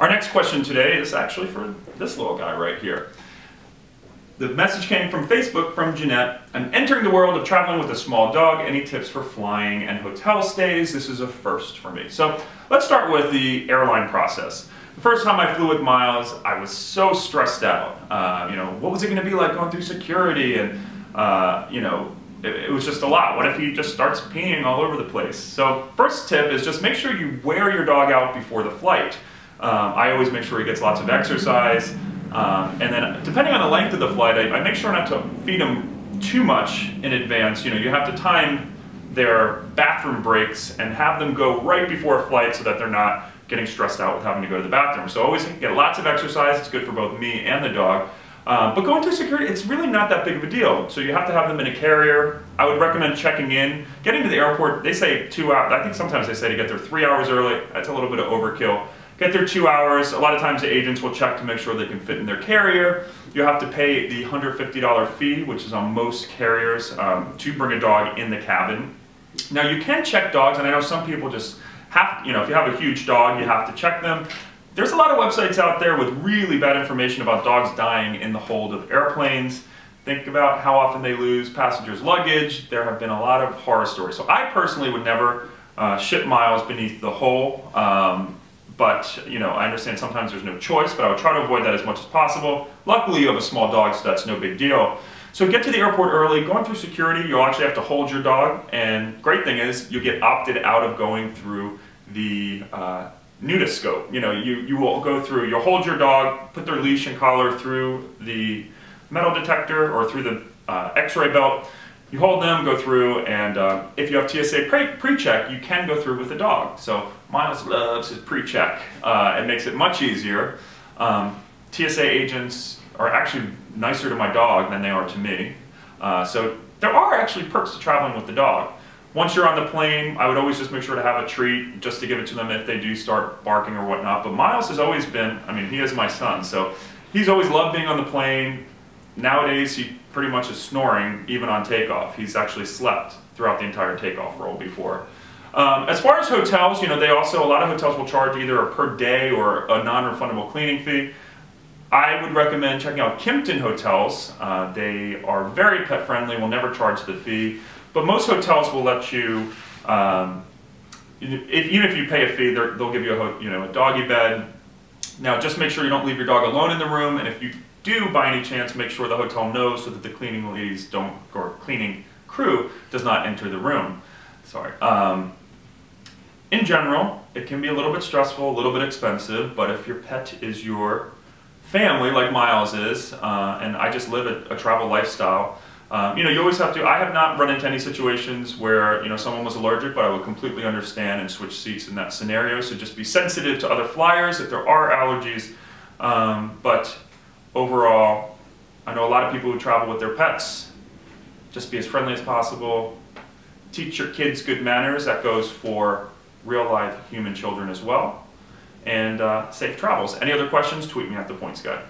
our next question today is actually for this little guy right here. The message came from Facebook from Jeanette. I'm entering the world of traveling with a small dog. Any tips for flying and hotel stays? This is a first for me. So let's start with the airline process. The first time I flew with Miles, I was so stressed out. Uh, you know, what was it going to be like going through security? And, uh, you know, it, it, was just a lot. What if he just starts peeing all over the place? So first tip is just make sure you wear your dog out before the flight. Um, I always make sure he gets lots of exercise. Um, and then depending on the length of the flight, I, I, make sure not to feed them too much in advance. You know, you have to time their bathroom breaks and have them go right before a flight so that they're not getting stressed out with having to go to the bathroom. So always get lots of exercise. It's good for both me and the dog. Um, but going through security, it's really not that big of a deal. So you have to have them in a carrier. I would recommend checking in. Getting to the airport, they say two hours. I think sometimes they say to get there three hours early. That's a little bit of overkill get there two hours. A lot of times the agents will check to make sure they can fit in their carrier. You have to pay the $150 fee, which is on most carriers, um, to bring a dog in the cabin. Now you can check dogs, and I know some people just have, you know, if you have a huge dog, you have to check them. There's a lot of websites out there with really bad information about dogs dying in the hold of airplanes. Think about how often they lose passengers' luggage. There have been a lot of horror stories. So I personally would never uh, ship miles beneath the hull. Um, but you know, I understand sometimes there's no choice, but I would try to avoid that as much as possible. Luckily, you have a small dog, so that's no big deal. So get to the airport early, going through security, you'll actually have to hold your dog, and great thing is you get opted out of going through the uh, nudiscope. You know, you, you will go through, you'll hold your dog, put their leash and collar through the metal detector or through the uh, x-ray belt, you hold them, go through, and uh, if you have TSA pre-check, you can go through with the dog. So Miles loves his pre-check. Uh, it makes it much easier. Um, TSA agents are actually nicer to my dog than they are to me. Uh, so there are actually perks to traveling with the dog. Once you're on the plane, I would always just make sure to have a treat just to give it to them if they do start barking or whatnot. But Miles has always been, I mean, he is my son, so he's always loved being on the plane. Nowadays, he pretty much is snoring even on takeoff. He's actually slept throughout the entire takeoff roll before. Um, as far as hotels, you know, they also, a lot of hotels will charge either a per day or a non-refundable cleaning fee. I would recommend checking out Kimpton Hotels. Uh, they are very pet friendly, will never charge the fee, but most hotels will let you, um, if, even if you pay a fee, they'll give you a, you know, a doggy bed. Now just make sure you don't leave your dog alone in the room, and if you do by any chance make sure the hotel knows so that the cleaning ladies don't, or cleaning crew does not enter the room. Sorry. Um, in general, it can be a little bit stressful, a little bit expensive, but if your pet is your family, like Miles is, uh, and I just live a, a travel lifestyle, um, you know, you always have to, I have not run into any situations where, you know, someone was allergic, but I would completely understand and switch seats in that scenario. So just be sensitive to other flyers if there are allergies. Um, but overall, I know a lot of people who travel with their pets. Just be as friendly as possible. Teach your kids good manners. That goes for real life human children as well. And uh, safe travels. Any other questions? Tweet me at the Points Guy.